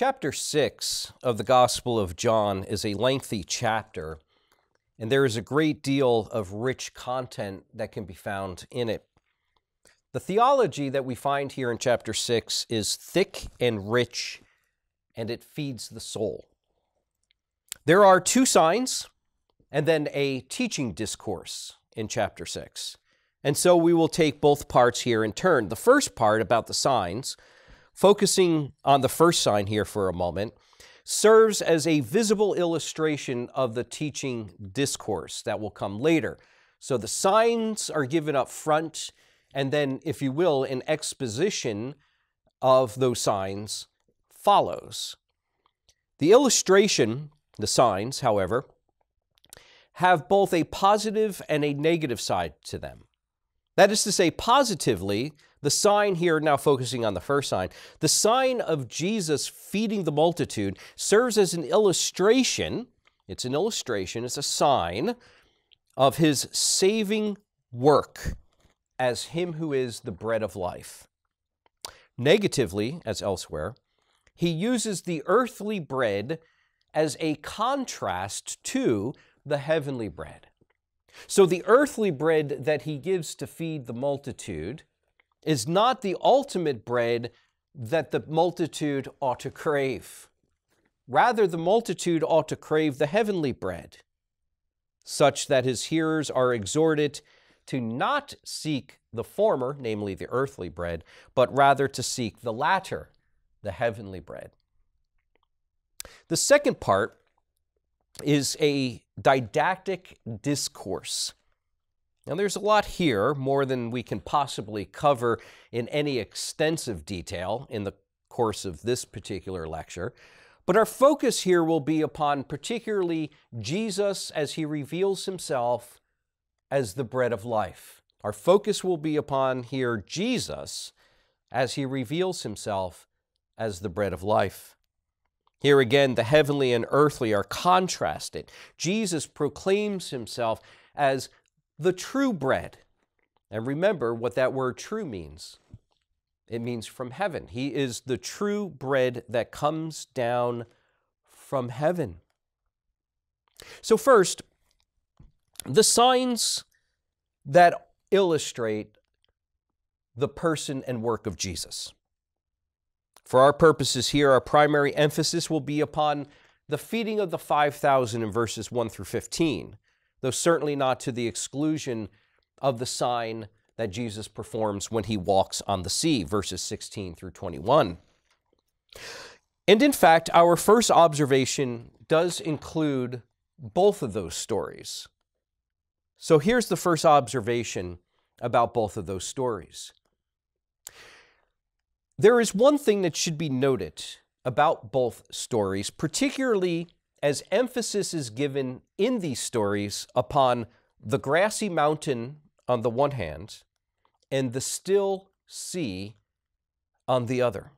Chapter 6 of the Gospel of John is a lengthy chapter, and there is a great deal of rich content that can be found in it. The theology that we find here in chapter 6 is thick and rich, and it feeds the soul. There are two signs and then a teaching discourse in chapter 6. And so we will take both parts here in turn. The first part about the signs, focusing on the first sign here for a moment, serves as a visible illustration of the teaching discourse that will come later. So the signs are given up front, and then, if you will, an exposition of those signs follows. The illustration, the signs, however, have both a positive and a negative side to them. That is to say, positively, the sign here, now focusing on the first sign, the sign of Jesus feeding the multitude serves as an illustration. It's an illustration, it's a sign of his saving work as him who is the bread of life. Negatively, as elsewhere, he uses the earthly bread as a contrast to the heavenly bread. So the earthly bread that he gives to feed the multitude is not the ultimate bread that the multitude ought to crave. Rather, the multitude ought to crave the heavenly bread, such that his hearers are exhorted to not seek the former, namely the earthly bread, but rather to seek the latter, the heavenly bread. The second part is a didactic discourse. Now, there's a lot here, more than we can possibly cover in any extensive detail in the course of this particular lecture. But our focus here will be upon particularly Jesus as he reveals himself as the bread of life. Our focus will be upon here Jesus as he reveals himself as the bread of life. Here again, the heavenly and earthly are contrasted. Jesus proclaims himself as the true bread. And remember what that word true means it means from heaven. He is the true bread that comes down from heaven. So, first, the signs that illustrate the person and work of Jesus. For our purposes here, our primary emphasis will be upon the feeding of the 5,000 in verses 1 through 15, though certainly not to the exclusion of the sign that Jesus performs when he walks on the sea, verses 16 through 21. And in fact, our first observation does include both of those stories. So here's the first observation about both of those stories. There is one thing that should be noted about both stories, particularly as emphasis is given in these stories upon the grassy mountain on the one hand and the still sea on the other.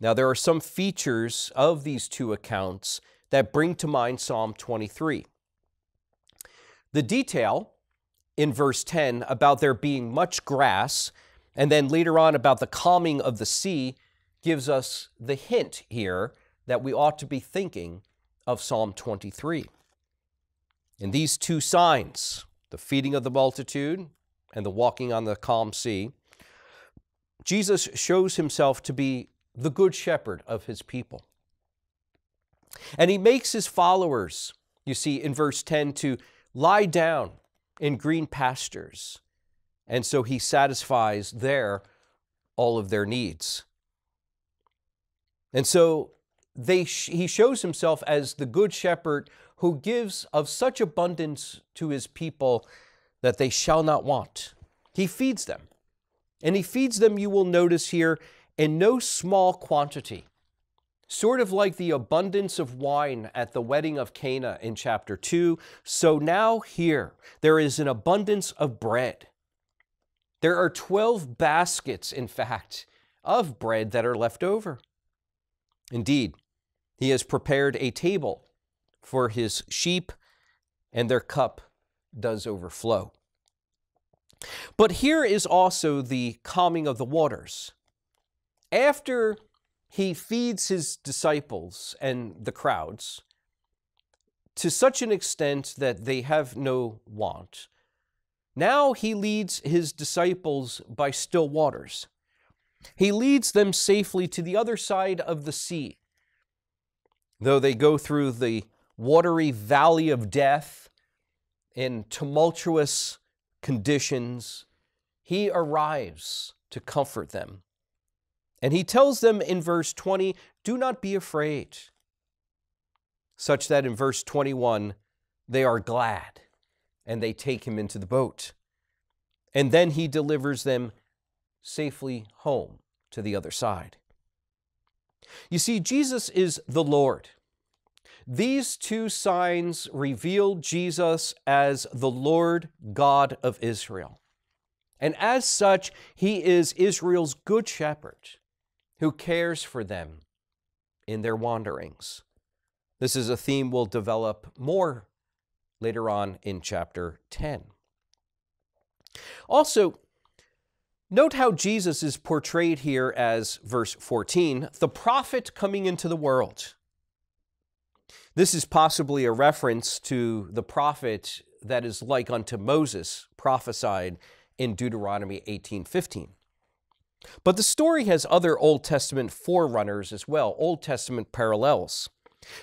Now, there are some features of these two accounts that bring to mind Psalm 23. The detail in verse 10 about there being much grass and then later on, about the calming of the sea, gives us the hint here that we ought to be thinking of Psalm 23. In these two signs, the feeding of the multitude and the walking on the calm sea, Jesus shows himself to be the good shepherd of his people. And he makes his followers, you see in verse 10, to lie down in green pastures and so he satisfies there all of their needs. And so they, he shows himself as the good shepherd who gives of such abundance to his people that they shall not want. He feeds them. And he feeds them, you will notice here, in no small quantity. Sort of like the abundance of wine at the wedding of Cana in chapter 2. So now here, there is an abundance of bread. There are 12 baskets, in fact, of bread that are left over. Indeed, he has prepared a table for his sheep, and their cup does overflow. But here is also the calming of the waters. After he feeds his disciples and the crowds to such an extent that they have no want. Now he leads his disciples by still waters. He leads them safely to the other side of the sea. Though they go through the watery valley of death in tumultuous conditions, he arrives to comfort them. And he tells them in verse 20, Do not be afraid. Such that in verse 21, they are glad and they take him into the boat. And then he delivers them safely home to the other side. You see, Jesus is the Lord. These two signs reveal Jesus as the Lord God of Israel. And as such, he is Israel's good shepherd who cares for them in their wanderings. This is a theme we'll develop more later on in chapter 10. Also, note how Jesus is portrayed here as, verse 14, the prophet coming into the world. This is possibly a reference to the prophet that is like unto Moses prophesied in Deuteronomy 18:15. But the story has other Old Testament forerunners as well, Old Testament parallels.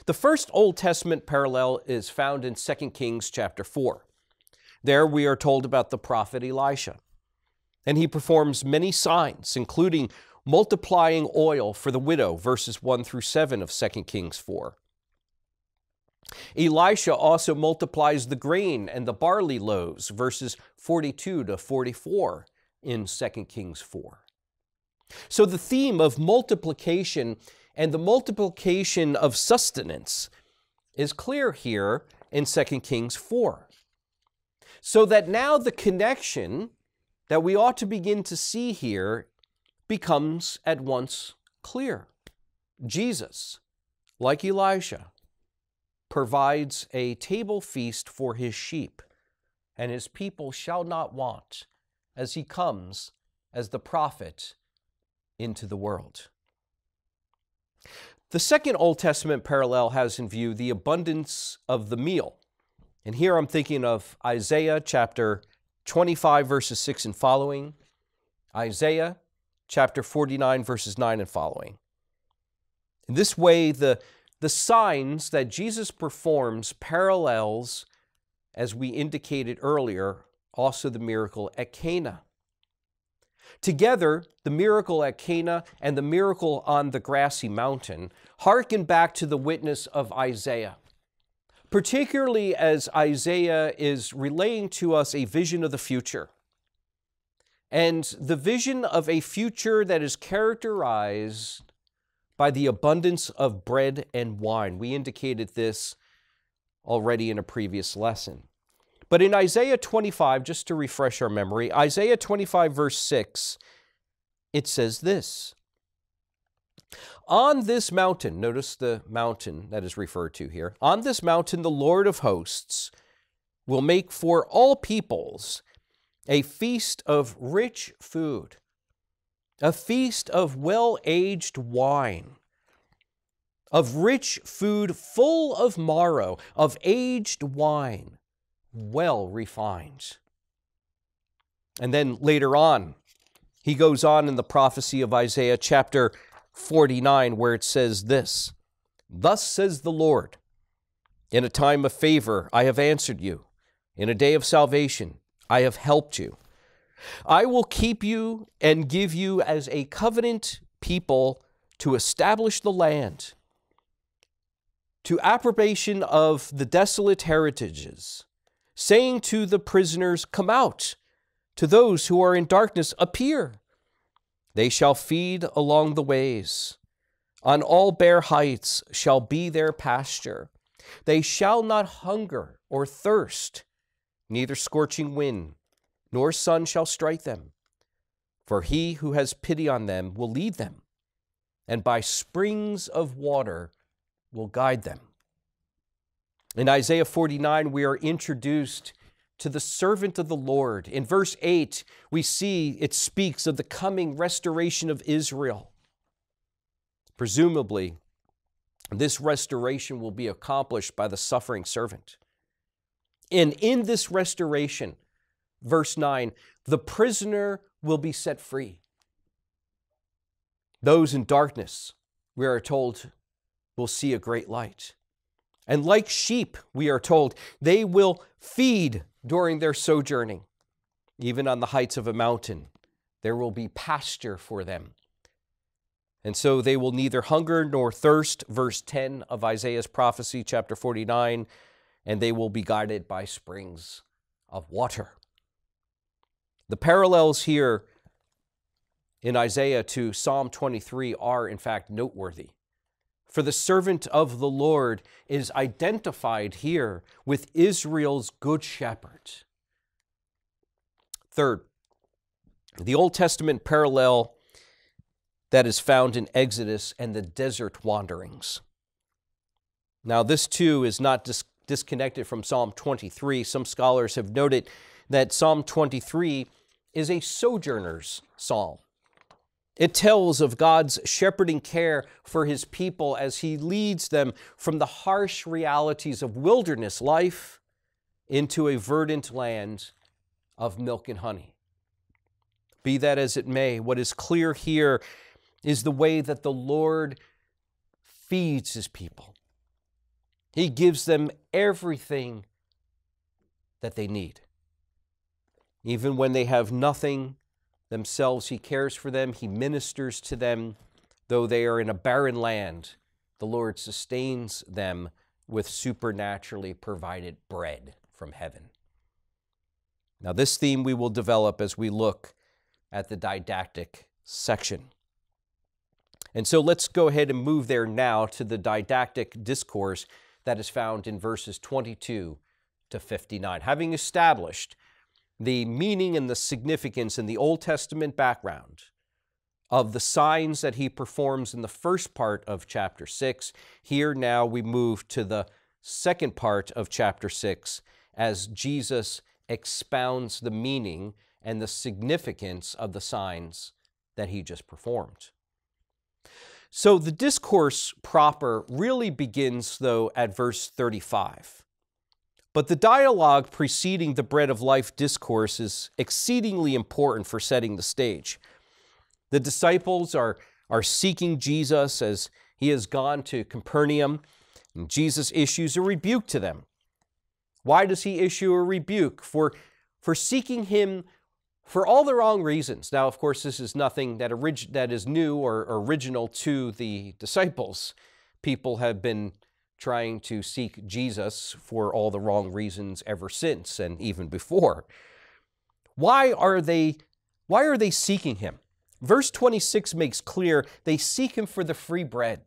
The first Old Testament parallel is found in 2 Kings chapter 4. There we are told about the prophet Elisha. And he performs many signs, including multiplying oil for the widow, verses 1 through 7 of 2 Kings 4. Elisha also multiplies the grain and the barley loaves, verses 42 to 44 in 2 Kings 4. So the theme of multiplication and the multiplication of sustenance is clear here in 2 Kings 4. So that now the connection that we ought to begin to see here becomes at once clear. Jesus, like Elisha, provides a table feast for his sheep, and his people shall not want as he comes as the prophet into the world. The second Old Testament parallel has in view the abundance of the meal. And here I'm thinking of Isaiah chapter 25, verses 6 and following, Isaiah chapter 49, verses 9 and following. In this way, the, the signs that Jesus performs parallels, as we indicated earlier, also the miracle at Cana. Together, the miracle at Cana and the miracle on the grassy mountain harken back to the witness of Isaiah, particularly as Isaiah is relaying to us a vision of the future. And the vision of a future that is characterized by the abundance of bread and wine. We indicated this already in a previous lesson. But in Isaiah 25, just to refresh our memory, Isaiah 25, verse 6, it says this On this mountain, notice the mountain that is referred to here, on this mountain, the Lord of hosts will make for all peoples a feast of rich food, a feast of well aged wine of rich food full of marrow, of aged wine, well refined. And then later on, he goes on in the prophecy of Isaiah chapter 49, where it says this Thus says the Lord, in a time of favor I have answered you, in a day of salvation I have helped you. I will keep you and give you as a covenant people to establish the land, to approbation of the desolate heritages saying to the prisoners, Come out, to those who are in darkness, appear. They shall feed along the ways. On all bare heights shall be their pasture. They shall not hunger or thirst, neither scorching wind nor sun shall strike them. For he who has pity on them will lead them, and by springs of water will guide them. In Isaiah 49, we are introduced to the servant of the Lord. In verse 8, we see it speaks of the coming restoration of Israel. Presumably, this restoration will be accomplished by the suffering servant. And in this restoration, verse 9, the prisoner will be set free. Those in darkness, we are told, will see a great light. And like sheep, we are told, they will feed during their sojourning. Even on the heights of a mountain, there will be pasture for them. And so they will neither hunger nor thirst, verse 10 of Isaiah's prophecy, chapter 49, and they will be guided by springs of water. The parallels here in Isaiah to Psalm 23 are, in fact, noteworthy. For the servant of the Lord is identified here with Israel's good shepherd. Third, the Old Testament parallel that is found in Exodus and the desert wanderings. Now, this too is not dis- disconnected from Psalm 23. Some scholars have noted that Psalm 23 is a sojourner's psalm. It tells of God's shepherding care for his people as he leads them from the harsh realities of wilderness life into a verdant land of milk and honey. Be that as it may, what is clear here is the way that the Lord feeds his people. He gives them everything that they need. Even when they have nothing themselves. He cares for them, He ministers to them. Though they are in a barren land, the Lord sustains them with supernaturally provided bread from heaven. Now, this theme we will develop as we look at the didactic section. And so let's go ahead and move there now to the didactic discourse that is found in verses 22 to 59. Having established the meaning and the significance in the Old Testament background of the signs that he performs in the first part of chapter 6. Here now we move to the second part of chapter 6 as Jesus expounds the meaning and the significance of the signs that he just performed. So the discourse proper really begins, though, at verse 35. But the dialogue preceding the bread of life discourse is exceedingly important for setting the stage. The disciples are, are seeking Jesus as he has gone to Capernaum, and Jesus issues a rebuke to them. Why does he issue a rebuke? For, for seeking him for all the wrong reasons. Now, of course, this is nothing that, orig- that is new or original to the disciples. People have been trying to seek Jesus for all the wrong reasons ever since and even before. Why are they why are they seeking him? Verse 26 makes clear they seek him for the free bread.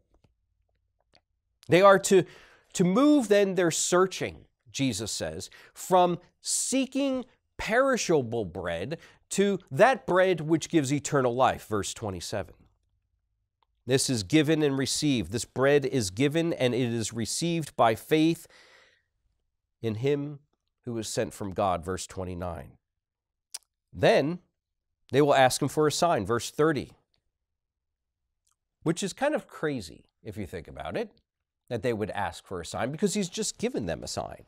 They are to to move then their searching, Jesus says, from seeking perishable bread to that bread which gives eternal life, verse 27. This is given and received. This bread is given and it is received by faith in him who was sent from God, verse 29. Then they will ask him for a sign, verse 30, which is kind of crazy if you think about it, that they would ask for a sign because he's just given them a sign.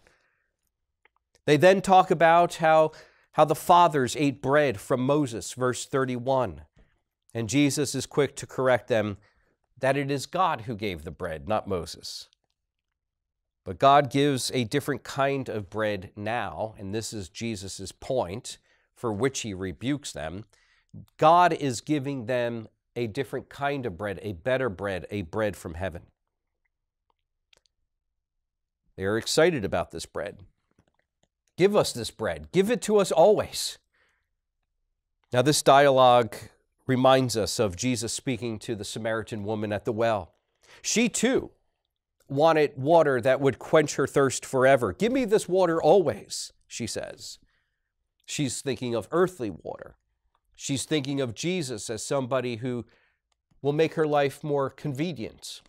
They then talk about how, how the fathers ate bread from Moses, verse 31. And Jesus is quick to correct them that it is God who gave the bread, not Moses. But God gives a different kind of bread now, and this is Jesus' point for which he rebukes them. God is giving them a different kind of bread, a better bread, a bread from heaven. They are excited about this bread. Give us this bread. Give it to us always. Now, this dialogue reminds us of Jesus speaking to the Samaritan woman at the well. She too wanted water that would quench her thirst forever. Give me this water always, she says. She's thinking of earthly water. She's thinking of Jesus as somebody who will make her life more convenient,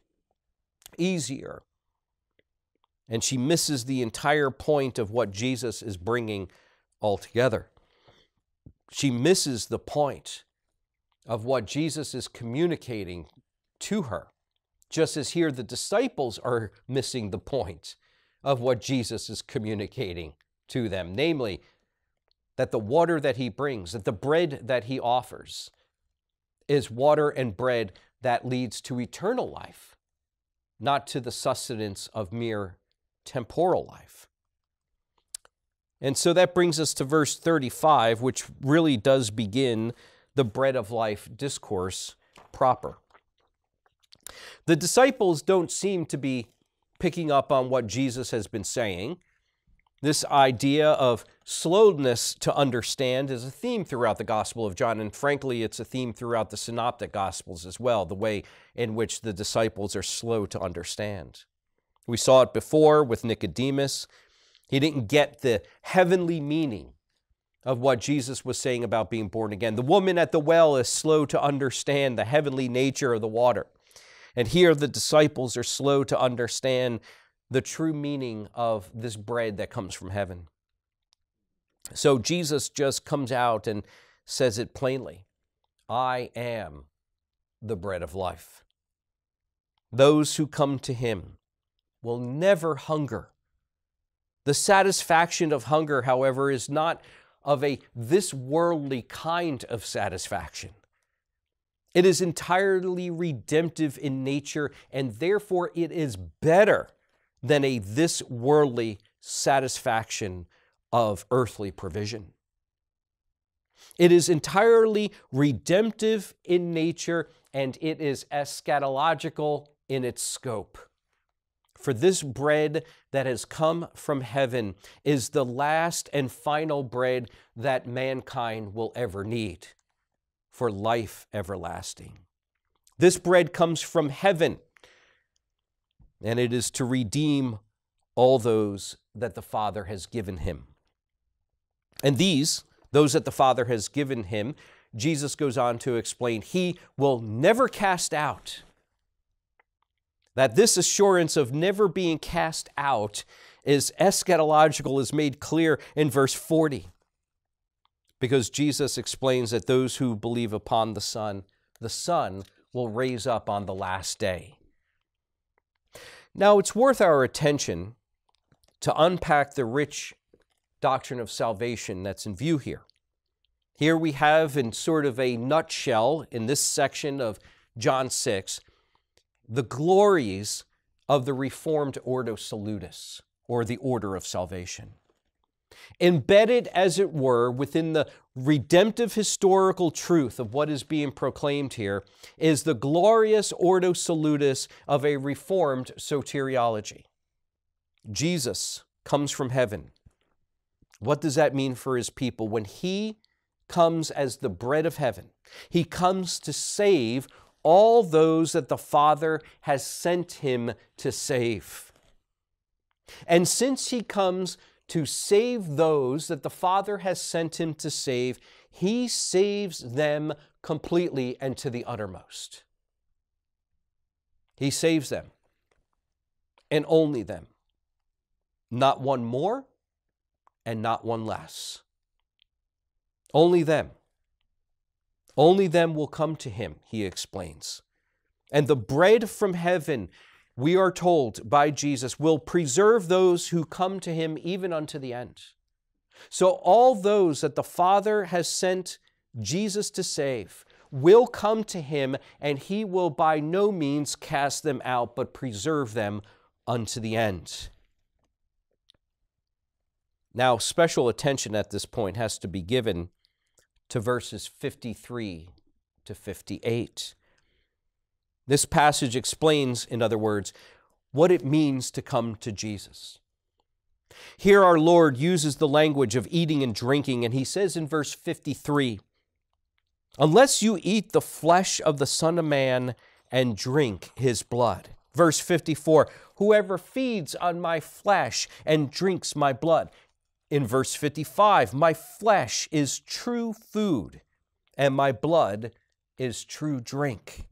easier. And she misses the entire point of what Jesus is bringing altogether. She misses the point of what Jesus is communicating to her just as here the disciples are missing the point of what Jesus is communicating to them, namely, that the water that he brings, that the bread that he offers, is water and bread that leads to eternal life, not to the sustenance of mere temporal life. And so that brings us to verse 35, which really does begin the bread of life discourse proper. The disciples don't seem to be picking up on what Jesus has been saying. This idea of slowness to understand is a theme throughout the Gospel of John, and frankly, it's a theme throughout the Synoptic Gospels as well, the way in which the disciples are slow to understand. We saw it before with Nicodemus. He didn't get the heavenly meaning of what Jesus was saying about being born again. The woman at the well is slow to understand the heavenly nature of the water. And here the disciples are slow to understand the true meaning of this bread that comes from heaven. So Jesus just comes out and says it plainly I am the bread of life. Those who come to him will never hunger. The satisfaction of hunger, however, is not of a this worldly kind of satisfaction. It is entirely redemptive in nature, and therefore it is better than a this worldly satisfaction of earthly provision. It is entirely redemptive in nature, and it is eschatological in its scope. For this bread that has come from heaven is the last and final bread that mankind will ever need for life everlasting. This bread comes from heaven, and it is to redeem all those that the Father has given him. And these, those that the Father has given him, Jesus goes on to explain, he will never cast out. That this assurance of never being cast out is eschatological, is made clear in verse 40 because Jesus explains that those who believe upon the Son, the Son will raise up on the last day. Now, it's worth our attention to unpack the rich doctrine of salvation that's in view here. Here we have, in sort of a nutshell, in this section of John 6, the glories of the Reformed Ordo Salutis, or the order of salvation. Embedded, as it were, within the redemptive historical truth of what is being proclaimed here is the glorious Ordo Salutis of a Reformed soteriology. Jesus comes from heaven. What does that mean for his people? When he comes as the bread of heaven, he comes to save all those that the Father has sent him to save. And since he comes to save those that the Father has sent him to save, he saves them completely and to the uttermost. He saves them, and only them. Not one more, and not one less. Only them. Only them will come to him, he explains. And the bread from heaven we are told by Jesus, will preserve those who come to him even unto the end. So, all those that the Father has sent Jesus to save will come to him, and he will by no means cast them out, but preserve them unto the end. Now, special attention at this point has to be given to verses 53 to 58. This passage explains, in other words, what it means to come to Jesus. Here, our Lord uses the language of eating and drinking, and he says in verse 53 Unless you eat the flesh of the Son of Man and drink his blood. Verse 54 Whoever feeds on my flesh and drinks my blood. In verse 55, my flesh is true food, and my blood is true drink.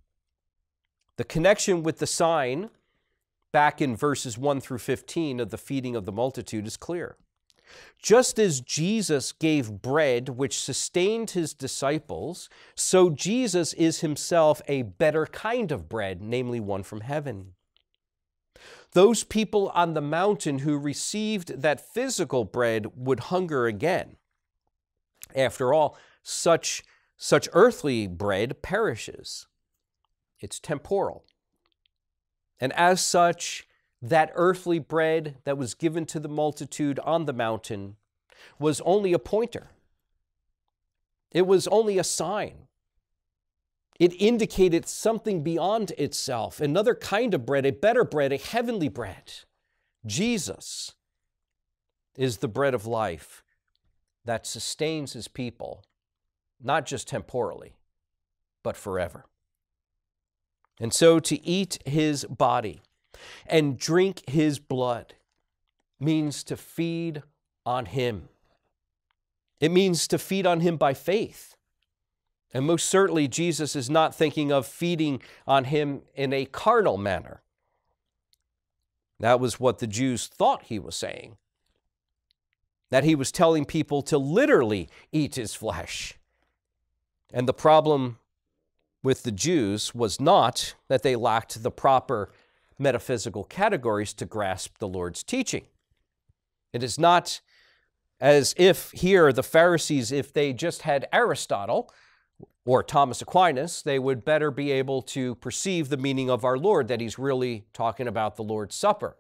The connection with the sign back in verses 1 through 15 of the feeding of the multitude is clear. Just as Jesus gave bread which sustained his disciples, so Jesus is himself a better kind of bread, namely one from heaven. Those people on the mountain who received that physical bread would hunger again. After all, such, such earthly bread perishes, it's temporal. And as such, that earthly bread that was given to the multitude on the mountain was only a pointer. It was only a sign. It indicated something beyond itself, another kind of bread, a better bread, a heavenly bread. Jesus is the bread of life that sustains his people, not just temporally, but forever. And so to eat his body, and drink his blood means to feed on him. It means to feed on him by faith. And most certainly, Jesus is not thinking of feeding on him in a carnal manner. That was what the Jews thought he was saying. That he was telling people to literally eat his flesh. And the problem with the Jews was not that they lacked the proper metaphysical categories to grasp the Lord's teaching. It is not as if here the Pharisees, if they just had Aristotle or Thomas Aquinas, they would better be able to perceive the meaning of our Lord, that he's really talking about the Lord's Supper,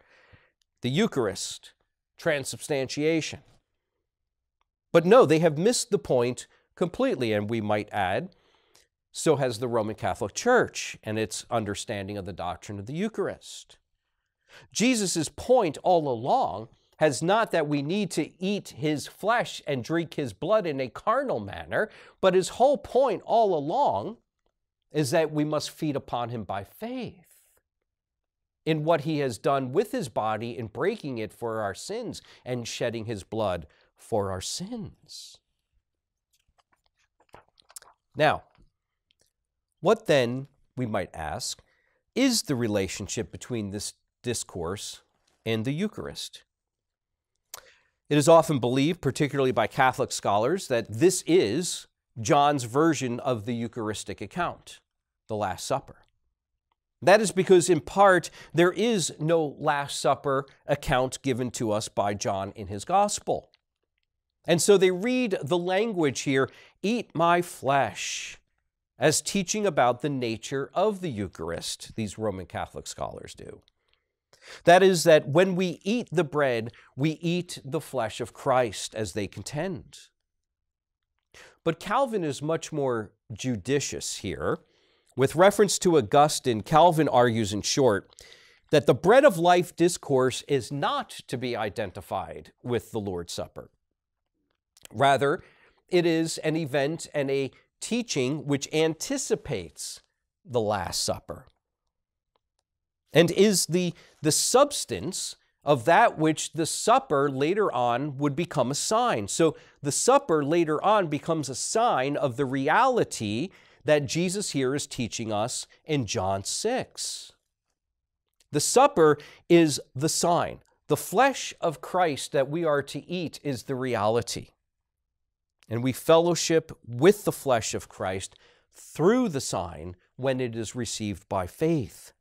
the Eucharist, transubstantiation. But no, they have missed the point completely, and we might add, so has the Roman Catholic Church and its understanding of the doctrine of the Eucharist. Jesus' point all along has not that we need to eat his flesh and drink his blood in a carnal manner, but his whole point all along is that we must feed upon him by faith in what he has done with his body in breaking it for our sins and shedding his blood for our sins. Now, what then, we might ask, is the relationship between this discourse and the Eucharist? It is often believed, particularly by Catholic scholars, that this is John's version of the Eucharistic account, the Last Supper. That is because, in part, there is no Last Supper account given to us by John in his Gospel. And so they read the language here eat my flesh as teaching about the nature of the Eucharist, these Roman Catholic scholars do. That is, that when we eat the bread, we eat the flesh of Christ, as they contend. But Calvin is much more judicious here. With reference to Augustine, Calvin argues in short that the bread of life discourse is not to be identified with the Lord's Supper. Rather, it is an event and a teaching which anticipates the Last Supper and is the, the substance of that which the supper later on would become a sign. So the supper later on becomes a sign of the reality that Jesus here is teaching us in John 6. The supper is the sign. The flesh of Christ that we are to eat is the reality and we fellowship with the flesh of Christ through the sign when it is received by faith.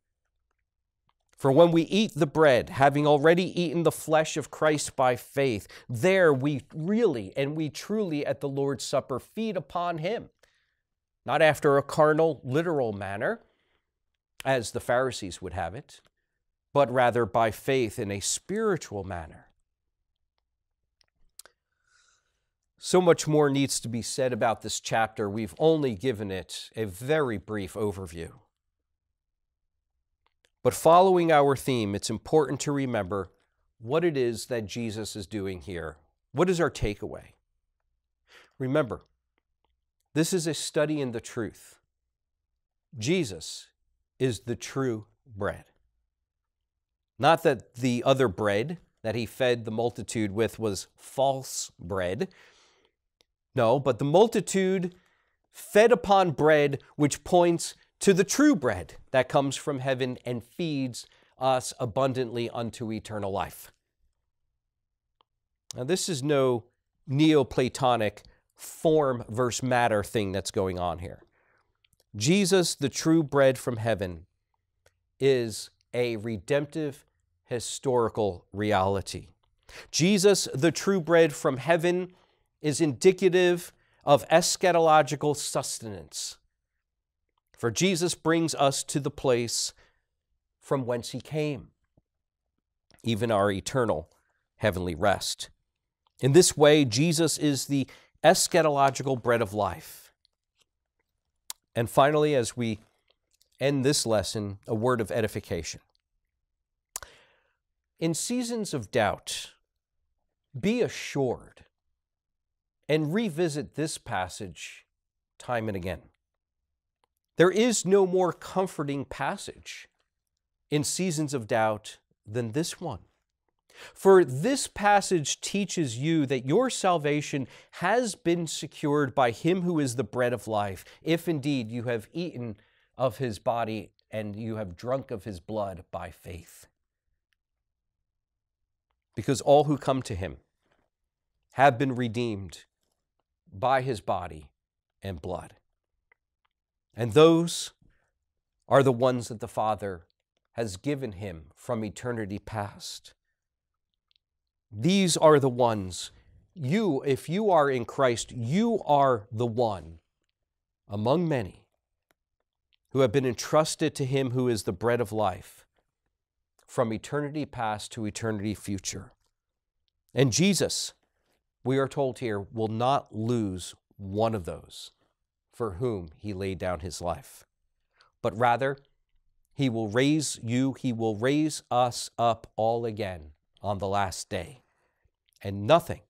For when we eat the bread, having already eaten the flesh of Christ by faith, there we really and we truly at the Lord's Supper feed upon Him, not after a carnal, literal manner, as the Pharisees would have it, but rather by faith in a spiritual manner. So much more needs to be said about this chapter. We've only given it a very brief overview. But following our theme, it's important to remember what it is that Jesus is doing here. What is our takeaway? Remember, this is a study in the truth. Jesus is the true bread. Not that the other bread that he fed the multitude with was false bread, no, but the multitude fed upon bread which points to the true bread that comes from heaven and feeds us abundantly unto eternal life. Now, this is no Neoplatonic form versus matter thing that's going on here. Jesus, the true bread from heaven, is a redemptive historical reality. Jesus, the true bread from heaven, is indicative of eschatological sustenance. For Jesus brings us to the place from whence he came, even our eternal heavenly rest. In this way, Jesus is the eschatological bread of life. And finally, as we end this lesson, a word of edification. In seasons of doubt, be assured and revisit this passage time and again. There is no more comforting passage in seasons of doubt than this one. For this passage teaches you that your salvation has been secured by Him who is the bread of life, if indeed you have eaten of His body and you have drunk of His blood by faith. Because all who come to Him have been redeemed by His body and blood. And those are the ones that the Father has given Him from eternity past. These are the ones. You, if you are in Christ, you are the one among many who have been entrusted to Him who is the bread of life from eternity past to eternity future. And Jesus, we are told here, will not lose one of those for whom He laid down His life, but rather, He will raise you, He will raise us up all again on the last day. And nothing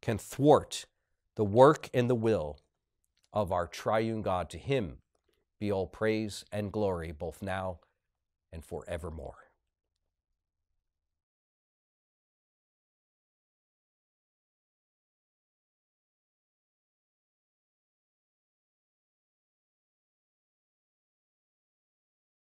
can thwart the work and the will of our triune God. To him be all praise and glory, both now and forevermore.